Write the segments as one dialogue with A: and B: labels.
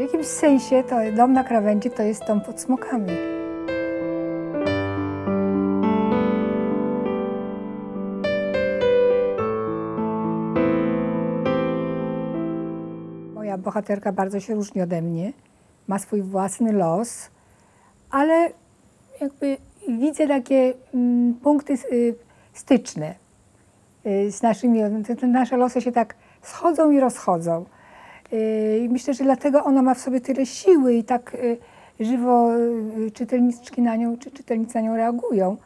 A: W jakimś sensie to dom na krawędzi to jest dom pod smokami. Moja bohaterka bardzo się różni ode mnie, ma swój własny los, ale jakby widzę takie mm, punkty y, styczne y, z naszymi, te, te nasze losy się tak schodzą i rozchodzą. I myślę, że dlatego ona ma w sobie tyle siły i tak y, żywo y, czytelniczki na nią, czy czytelnicy na nią reagują,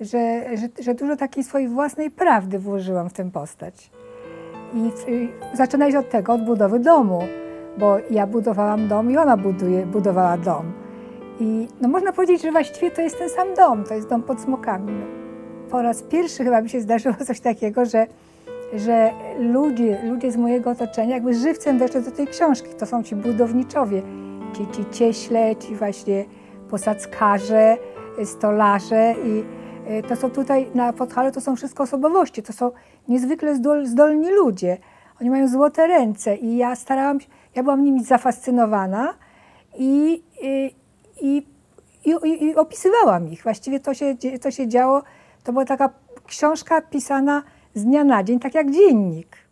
A: że, że, że dużo takiej swojej własnej prawdy włożyłam w tę postać. I y, zaczynać od tego, od budowy domu, bo ja budowałam dom i ona buduje, budowała dom. I no można powiedzieć, że właściwie to jest ten sam dom, to jest dom pod smokami. Po raz pierwszy chyba mi się zdarzyło coś takiego, że, że ludzie, ludzie z mojego otoczenia jakby żywcem weszli do tej książki. To są ci budowniczowie, ci, ci cieśle, ci właśnie posadzkarze, stolarze i y, to są tutaj na Podhalu, to są wszystko osobowości, to są niezwykle zdol, zdolni ludzie. Oni mają złote ręce i ja starałam się, ja byłam nimi zafascynowana i, i, i, i, i opisywałam ich. Właściwie to się, to się działo, to była taka książka pisana z dnia na dzień, tak jak dziennik.